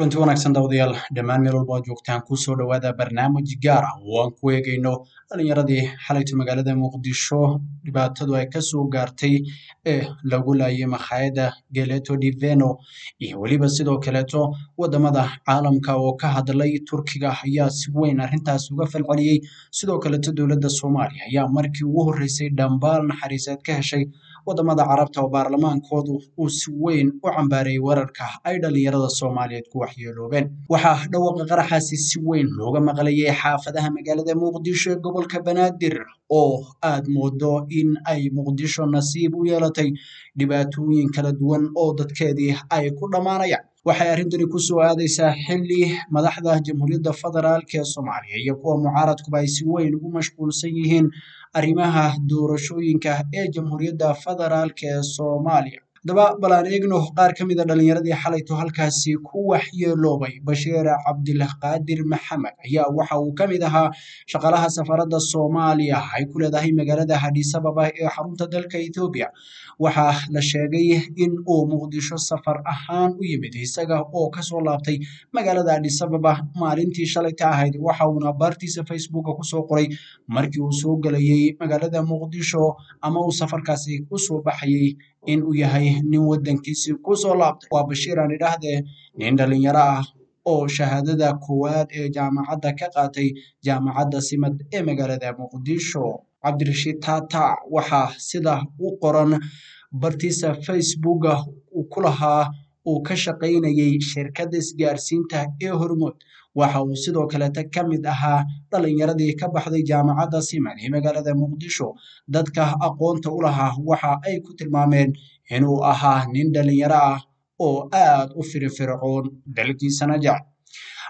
kulanti wanaagsan daawadayaal dhammaan meel walba oo joogtaan ku soo dhowaada barnaamij gaar ah. Oo aan ku eegayno dhalinyaradii xalayto magaalada muqdisho dhibaatadu ay ka soo gaartay ee lagu laayay makhaayadda geleto diveno iyo weliba sidoo kaleeto waddamada caalamka oo ka hadlay turkiga ayaa si weyn arrintaas uga falceliyey sidoo kaleeto dowladda soomaaliya ayaa markii ugu horreysay dhambaal naxariiseed ka heshay waddamada carabta oo baarlamaankoodu uu si weyn u cambaareeyay weerarka ay dhalinyarada soomaaliyeed ku waxyeeloobeen waxaa dhawaaqa qaraxaasi si weyn looga maqlayay xaafadaha magaalada muqdisho ee gobolka banaadir oo aad moodo in ay muqdisho nasiib u yeelatay dhibaatooyin kala duwan oo dadkeedii ay ku dhammaanayaan waxay arrintani ku soo aadaysaa xilli madaxda jamhuuriyadda federaalk ee soomaaliya iyo kuwa mucaaradkuba ay si weyn ugu mashquulsan yihiin arrimaha doorashooyinka ee jamhuuriyadda federaalk ee soomaaliya haddaba bal aan eegno qaar ka mid a dhalinyaradii xalayto halkaasi ku waxyeeloobay bashiir cabdilqaadir maxamed. Ayaa waxa uu ka mid ahaa shaqaalaha safaradda soomaaliya ay ku leedahay magaalada hadisababa ee xarunta dalka ethoobiya waxaa la sheegay in uu muqdisho safar ahaan u yimid isaga oo ka soo laabtay magaalada adisababa maalintii shalayta ahayd waxa uuna baartiisa facebooka ku soo qoray markii uu soo gelayay magaalada muqdisho ama uu safarkaasi u soo baxayay in uu yahay nin wadankiisii ku soo laabtay. Waa bashiir aan idhaahdee nin dhalinyaro ah oo shahaadada koowaad ee jaamacadda ka qaatay jaamacadda simad ee magaalada muqdisho cabdirashiid tata waxaa sida u qoran bartiisa facebooka uu ku lahaa uu ka shaqaynayay shirkadda isgaarsiinta ee hormood waxa uu sidoo kaleeta ka mid ahaa dhalinyaradii ka baxday jaamacadda simad ee magaalada muqdisho. Dadka aqoonta u lahaa waxa ay ku tilmaameen inuu ahaa nin dhalinyaro ah oo aad u firifircoon dalkiisana jecel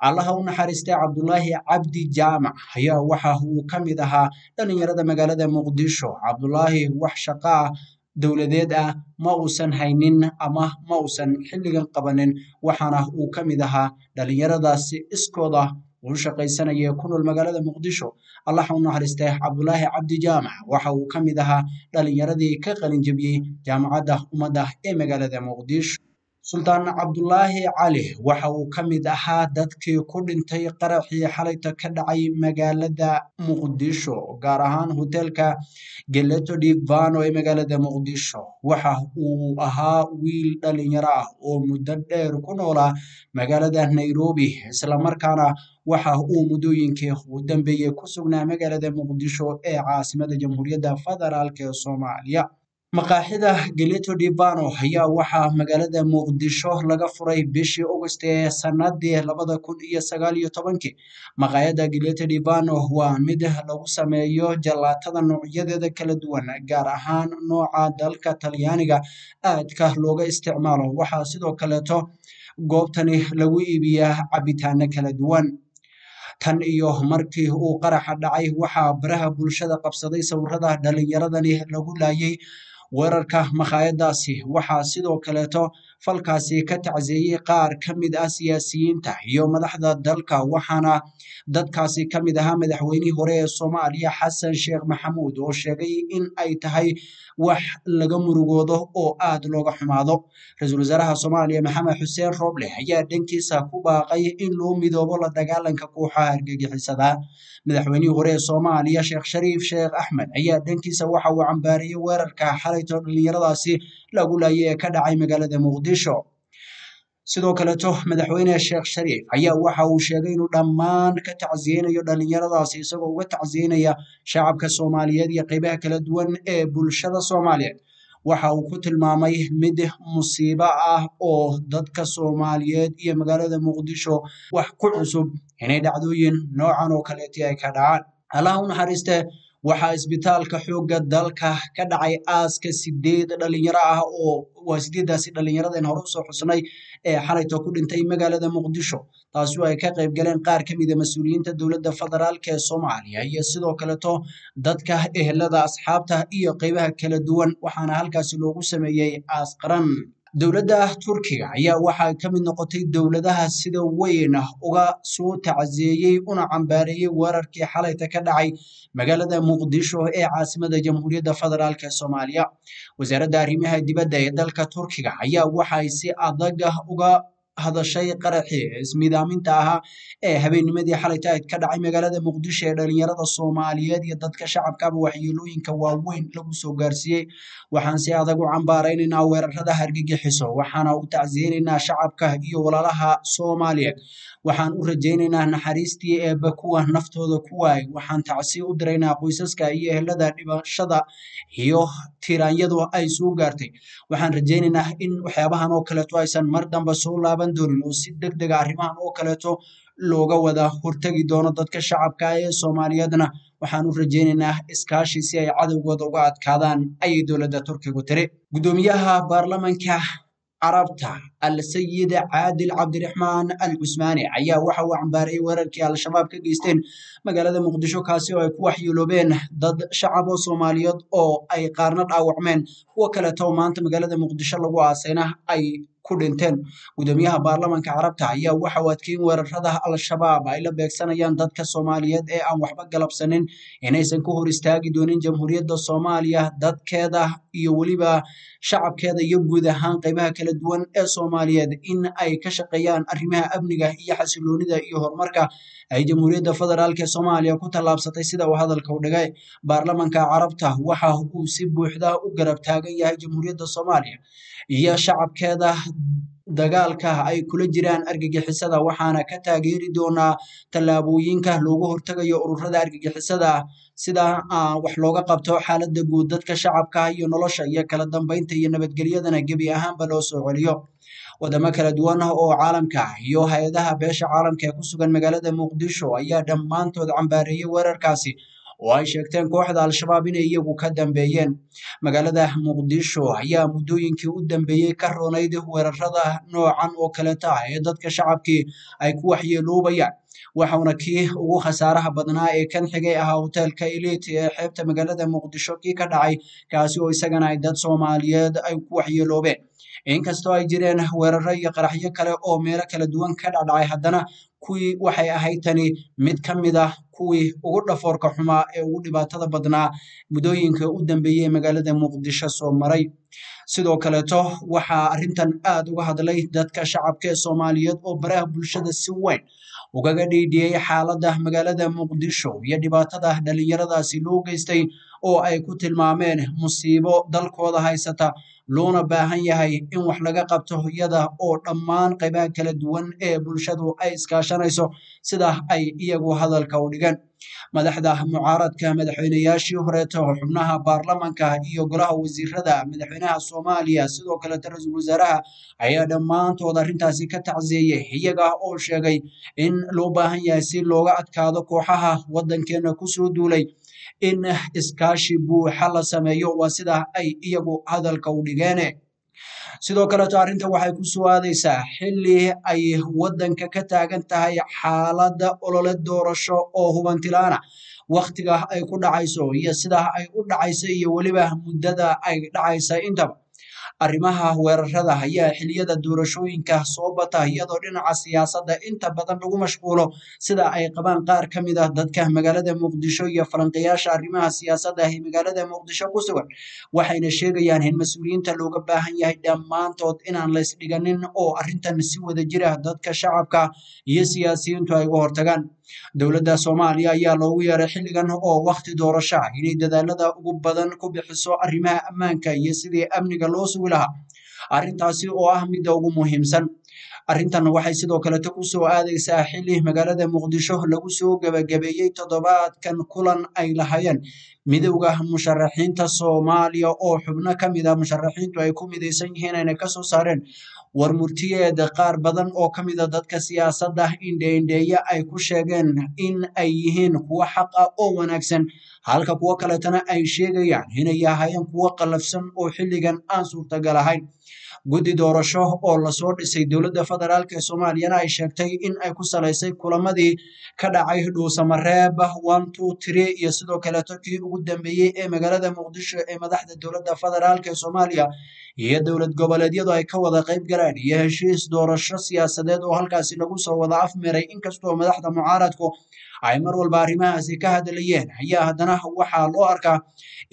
allaha u naxariistay cabdulaahi cabdi jaamac. Ayaa waxa uu ka mid ahaa dhalinyarada magaalada muqdisho. Cabdulaahi wax shaqa ah dowladeed ah ma uusan haynin ama ma uusan xilligan qabanin waxaana uu ka mid ahaa dhalinyaradaasi iskooda u shaqaysanaya ku nool magaalada muqdisho. Allaha u naxariistay cabdulaahi cabdi jaamac. Waxa uu ka mid ahaa dhalinyaradii ka qalinjabiyey jaamacadda ummadda ee magaalada muqdisho sultaan cabdulaahi cali waxa uu ka mid ahaa dadkii ku dhintay qaraxii xalayta ka dhacay magaalada muqdisho gaar ahaan hoteelka geleto divano ee magaalada muqdisho. Waxa uu ahaa wiil dhalinyaro ah oo muddo dheer ku noolaa magaalada nairobi islamarkaana waxa uu muddooyinkii u dambeeyey ku sugnaa magaalada muqdisho ee caasimada jamhuuriyadda federaalk ee soomaaliya maqaaxida geleto divano ayaa waxaa magaalada muqdisho laga furay bishii august ee sanadii labada kun iyo sagaal iyo tobankii maqaayadda geleto divano waa mid lagu sameeyo jalaatada noocyadeeda kala duwan gaar ahaan nooca dalka talyaaniga aadka looga isticmaalo. Waxaa sidoo kaleeto goobtani lagu iibiyaa cabitaano kala duwan. Tan iyo markii uu qaraxa dhacay waxaa baraha bulshada qabsaday sawirada dhalinyaradani lagu laayay weerarka makhaayadaasi. Waxaa sidoo kaleeto falkaasi ka tacseeyey qaar ka mid ah siyaasiyiinta. Iyo madaxda dalka waxaana dadkaasi ka mid ahaa madaxweynihii hore ee soomaaliya xasan sheekh maxamuud oo sheegay in ay tahay wax laga murugoodo oo aad looga xumaado. Ra'iisul wasaaraha soomaaliya maxamed xuseen roble ayaa dhankiisa ku baaqay in loo midoobo la dagaalanka kooxaha argagixisada madaxweynihii hore ee soomaaliya sheekh shariif sheekh axmed ayaa dhankiisa waxa uu cambaariyey weerarka xalayto dhalinyaradaasi lagu laayay ee ka dhacay magaalada muqdisho sidoo kaleeto madaxweyne sheekh shariif ayaa waxa uu sheegay inuu dhammaan ka tacsiyeynayo dhalinyaradaasi isagoo uga tacsiyeynaya shacabka soomaaliyeed iyo qeybaha kala duwan ee bulshada soomaaliyeed. Waxa uu ku tilmaamay mid musiibo ah oo dadka soomaaliyeed iyo magaalada muqdisho wax ku cusub inay dhacdooyin noocan oo kaleeti ay ka dhacaan. Allaha u naxariiste waxaa isbitaalka xoogga dalka ka dhacay aaska sideed dhalinyaro ah oo waa sideedaasi dhalinyaradan hore u soo xusnay ee xalayto ku dhintay magaalada muqdisho. Taasi ay ka qayb galeen qaar ka mid a mas'uuliyiinta dowladda federaalk ee soomaaliya iyo sidoo kaleeto dadka ehelada asxaabta iyo qeybaha kala duwan waxaana halkaasi loogu sameeyey aas qaran dowladda turkiga ayaa waxaa ka mid noqotay dowladaha sida weyn uga soo tacseeyey una cambaareeyey weerarkii xalayta ka dhacay magaalada muqdisho ee caasimada jamhuuriyadda federaalk ee soomaaliya. Wasaaradda arrimaha dibadda ee dalka turkiga ayaa waxay si adag uga hadashay qaraxii ismidaaminta ahaa ee habeennimadii xalayta ayd ka dhacay magaalada muqdisho ee dhalinyarada soomaaliyeed iyo dadka shacabkaba waxyeelooyinka waaweyn lagu soo gaarsiiyey. Waxaan si adag u cambaaraynaynaa weerarada hargegixiso waxaana u tacsiyeynaynaa shacabka iyo walaalaha soomaaliyeed waxaan u rajaynaynaa naxariistii eebba kuwa naftooda ku waayay. Waxaan tacsiye u diraynaa qoysaska iyo ehelada dhibashada iyo tiraanyadu ay soo gaartay. Waxaan rajaynaynaa in waxyaabahan oo kaleeto aysan mar dambe soo laaban doonin oo si deg dega arrimahan oo kaleeto looga wada hortegi doono dadka shacabka ee soomaaliyeedna waxaan u rajaynaynaa iskaashi si ay cadowgooda uga adkaadaan ayay dowladda turkigu tiri. Guddoomiyaha baarlamanka carabta al-sayid caadil cabdiraxmaan al cusmaani ayaa waxa uu cambaarayay weerarkii al-shabaab ka geysteen. Magaalada muqdisho kaasi oo ay ku waxyeeloobeen dad shacab oo soomaaliyeed oo ay qaarna dhaawacmeen. Kuwo kaleeto maanta magaalada muqdisho lagu aasayna ay ku dhinteen. Guddoomiyaha baarlamanka carabta ayaa waxa uu adkeyn weerarada al-shabaab ay la beegsanayaan dadka soomaaliyeed ee aan waxba galabsanin. Inaysan ka hor istaagi doonin jamhuuriyadda soomaaliya dadkeeda iyo weliba shacabkeeda iyo guud ahaan qaybaha kala duwan ee soomaaliyeed in ay ka shaqeeyaan arrimaha amniga iyo xasiloonida iyo horumarka ay jamhuuriyadda federaalk ee soomaaliya ku tallaabsatay. Sida uu hadalka u dhigay baarlamanka carabta waxa uu si buuxda u garab taagan yahay jamhuuriyadda soomaaliya iyo shacabkeeda dagaalka ay kula jiraan argagixisada waxaana ka taageeri doonaa tallaabooyinka loogu hortagayo ururada argagixisada sida wax looga qabto xaaladda guud dadka shacabka iyo nolosha iyo kala dambeynta iyo nabadgelyadana gebi ahaanba loo soo celiyo. Wadamo kala duwan oo caalamka iyo hay'adaha beesha caalamka ee ku sugan magaalada muqdisho ayaa dhammaantood cambaareeyey weerarkaasi oo ay sheegteen kooxda al-shabaab inay iyagu ka dambeeyeen. Magaalada muqdisho ayaa muddooyinkii u dambeeyey ka roonayd weerarada noocan oo kaleeta ah ee dadka shacabkii ay ku waxyeeloobayaan waxauna kii ugu khasaaraha badnaa ee kan xigay ahaa hoteelka elite ee xeebta magaalada muqdisho kii ka dhacay kaasi oo isagana ay dad soomaaliyeed ay ku waxyeeloobeen inkastoo ay jireen weeraro iyo qaraxyo kale oo meelo kala duwan ka dhacdhacay haddana kuwii waxay ahayd tani mid ka mid ah kuwii ugu dhafoorka xumaa ee ugu dhibaatada badnaa muddooyinka u dambeeyey magaalada muqdisho soo maray. Sidoo kaleeto waxaa arrintan aad uga hadlay dadka shacabka ee soomaaliyeed oo baraha bulshada si weyn ugaga dhiidhiyey xaaladda magaalada muqdisho iyo dhibaatada dhalinyaradaasi loo geystay oo ay ku tilmaameen musiibo dalkooda haysata loona baahan yahay in wax laga qabto iyada oo dhammaan qaybaha kala duwan ee bulshadu ay iskaashanayso sida ay iyagu hadalka u dhigeen madaxda mucaaradka madaxweynayaashii horeeto xubnaha baarlamanka iyo golaha wasiirada madaxweynaha soomaaliya sidoo kaleeta ra'iisul wasaaraha ayaa dhammaantood arrintaasi ka tacsiyeeyey iyaga oo sheegay in loo baahan yahay si looga adkaado kooxaha waddankeena ku soo duulay in iskaashi buuxa la sameeyo waa sida ay iyagu hadalka u dhigeene. Sidoo kaleeto arrinta waxay ku soo aadaysaa xilli ay waddanka ka taagan tahay xaaladda olole doorasho oo hubantilaana wakhtiga ay ku dhacayso iyo sida ay u dhacayso iyo weliba muddada ay dhacaysa intaba arrimaha weerarada ayaa xiliyada doorashooyinka soo bata iyadoo dhinaca siyaasadda inta badan lagu mashquulo sida ay qabaan qaar ka mid ah dadka magaalada muqdisho iyo falanqayaasha arrimaha siyaasadda ee magaalada muqdisho ku sugan waxayna sheegayaan in mas'uuliyiinta looga baahan yahay dhammaantood inaan la isdhiganin oo arrintan si wada jira dadka shacabka iyo siyaasiyiintu ay uga hortagaan dowladda soomaaliya ayaa loogu yeeray xilligan oo wakhti doorasho ah inay dadaalada ugu badan ku bixiso arrimaha ammaanka iyo sidii amniga loo sugi lahaa. Arrintaasi oo ah midda ugu muhiimsan. Arrintan waxay sidoo kaleto ku soo aadaysaa xilli magaalada muqdisho lagu soo gebagabeeyey toddobaadkan kulan ay lahayeen midowda musharaxiinta soomaaliya oo xubno ka mid ah musharaxiintu ay ku midaysan yihiin ayna ka soo saareen war murtiyeed qaar badan oo ka mid a dadka siyaasadda indheindheeye ay ku sheegeen in ay yihiin kuwo xaq ah oo wanaagsan halka kuwo kaletana ay sheegayaan inay yahayeen kuwo qallafsan oo xilligan aan suurtagal ahayn. Guddi doorasho oo la soo dhisay dowladda federaalk ee soomaaliyana ay sheegtay in ay ku salaysay kulamadii ka dhacay dhuusamareeb iyo sidoo kaleeto kii ugu dambeeyey ee magaalada muqdisho ee madaxda dowladda federaalk ee soomaaliya iyo dowlad goboleedyadu ay ka wada qayb galeen iyo heshiis doorasho siyaasadeed oo halkaasi lagu soo wada afmiray inkastoo madaxda mucaaradku ay mar walba arrimahaasi ka hadlayeen ayaa haddana waxaa loo arkaa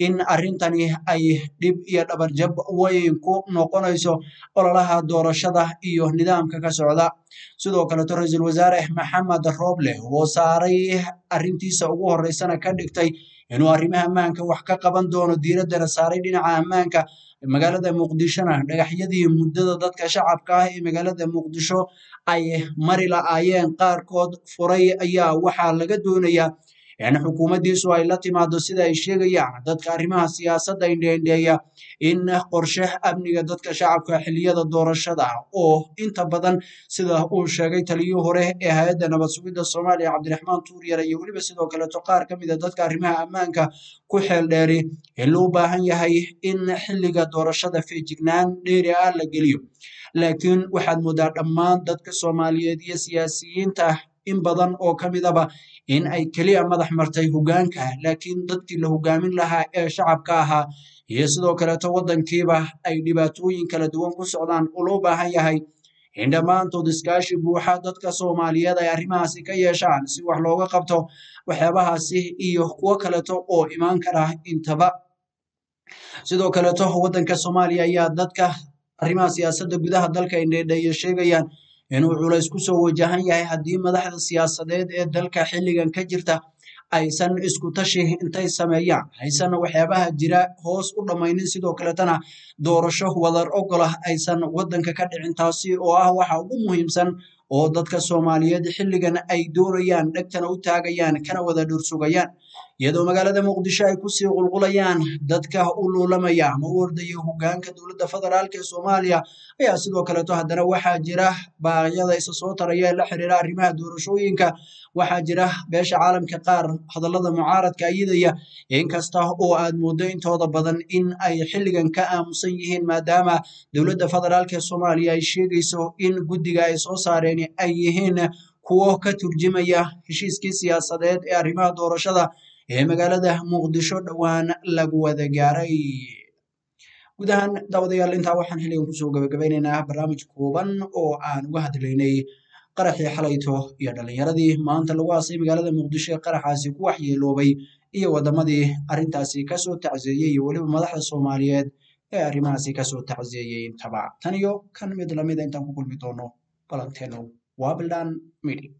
in arrintani ay dhib iyo dhabarjab weyn ku noqonayso ololaha doorashada iyo nidaamka ka socda. Sidoo kaleto ra'iisul wasaare maxamed rooble oo saaray arrintiisa ugu horeysana ka dhigtay inuu arrimaha ammaanka wax ka qaban doono diiraddana saaray dhinaca ammaanka magaalada muqdishona dhagaxyadii muddada dadka shacabka ah ee magaalada muqdisho ay mari la'aayeen qaarkood furay ayaa waxaa laga doonayaa in xukuumaddiisu ay la timaado sida ay sheegayaan dadka arrimaha siyaasadda indheendheeya in qorshe amniga dadka shacabka xilliyada doorashada oo inta badan sida uu sheegay taliyihii hore ee hay'adda nabad sugidda soomaaliya cabdiraxmaan tuuryare iyo weliba sidoo kaleeto qaar ka mida dadka arrimaha ammaanka ku xeeldheeri in loo baahan yahay in xilliga doorashada feejignaan dheeri ah la geliyo. Laakiin waxaad moodaa dhammaan dadka soomaaliyeed iyo siyaasiyiinta in badan oo ka midaba in ay keliya madax martay hoggaanka laakiin dadkii la hoggaamin lahaa ee shacabka ahaa iyo sidoo kaleeto waddankiiba ay dhibaatooyin kala duwan ku socdaan oo loo baahan yahay in dhammaantood iskaashi buuxa dadka soomaaliyeed ay arrimahaasi ka yeeshaan si wax looga qabto waxyaabahaasi iyo kuwo kaleeto oo imaan kara intaba. Sidoo kaleeto waddanka soomaaliya ayaa dadka arrimaha siyaasadda gudaha dalka indheedheeya sheegayaan inuu culays ku soo wajahan yahay haddii madaxda siyaasadeed ee dalka xilligan ka jirta aysan isku tashi intay sameeyaan. Aysan waxyaabaha jira hoos u dhammaynin sidoo kaletana doorasho wadar ogolah aysan waddanka ka dhicin taasi oo ah waxa ugu muhiimsan oo dadka soomaaliyeed xilligan ay doonayaan dhegtana u taagayaan kana wada dhursugayaan iyadoo magaalada muqdisho ay ku sii qulqulayaan dadka u luulamaya ama u ordaya hoggaanka dowladda federaalk ee soomaaliya ayaa sidoo kaleeto haddana waxaa jira baaqyada isa soo taraya ee la xiriira arrimaha doorashooyinka. Waxaa jira beesha caalamka qaar hadallada mucaaradka ayidaya inkasta oo aad mooddo intooda badan in ay xilligan ka aamusan yihiin maadaama dowladda federaalk ee soomaaliya ay sheegayso in guddiga ay soo saareen ay yihiin kuwo ka turjimaya heshiiskii siyaasadeed ee arrimaha doorashada ee magaalada muqdisho dhowaan lagu wada gaaray. Guud ahaan daawadayaal intaa waxaan xilligan ku soo gabagabeynaynaa barnaamij kooban oo aan uga hadlaynay qaraxii xalayto iyo dhallinyaradii. Maanta lagu aasay magaalada muqdisho ee qaraxaasi ku waxyeeloobay iyo waddamadii arrintaasi ka soo tacseeyey iyo weliba madaxda soomaaliyeed ee arrimahaasi ka soo tacseeyey intaba. Tan iyo kan mid lamida intaan ku kulmi doono balanteenu wabble down meeting